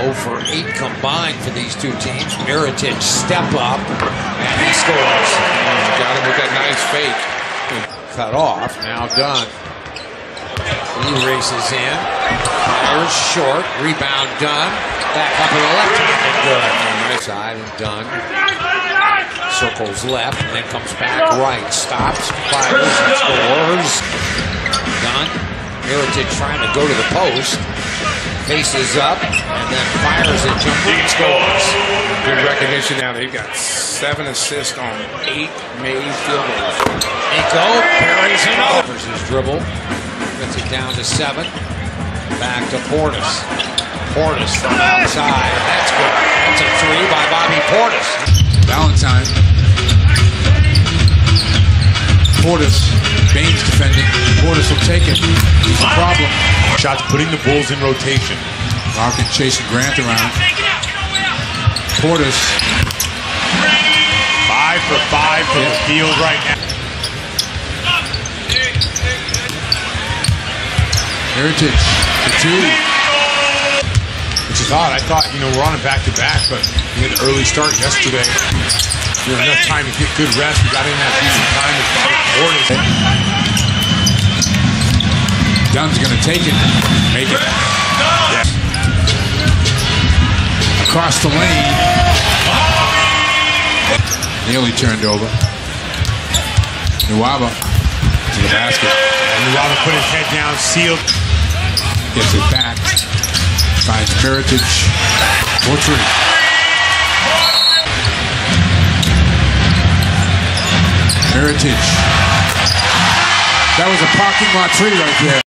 0 for 8 combined for these two teams. Mirotic step up, and he scores. Got him with that nice fake. Cut off, now done. He races in, fires short, rebound done. Back up to the left and good. Nice side and done. Circles left and then comes back right. Stops, fires, and scores. Done. Mirotic trying to go to the post. Faces up and then fires a jumper and scores. Good recognition now. They've got seven assists on eight made field goals. Nico parries another. Offers his dribble. Gets it down to seven. Back to Portis. Portis from outside. That's good. That's a three by Bobby Portis. Valentine. Portis. Baynes defending. Portis will take it. The problem. Shots putting the Bulls in rotation. Larkin chasing Grant around. Portis. Five for five from the field right now. Heritage. The two. Which is odd. I thought, you know, we're on a back-to-back, but we had an early start yesterday. We had enough time to get good rest. We got in that decent time with Portis. Dunn's going to take it. Make it. Yes. Across the lane. Nearly turned over. Nwaba to the basket. Robin put his head down, sealed. Gets it back. Finds Mirotic. For three. Mirotic. That was a parking lot three right there.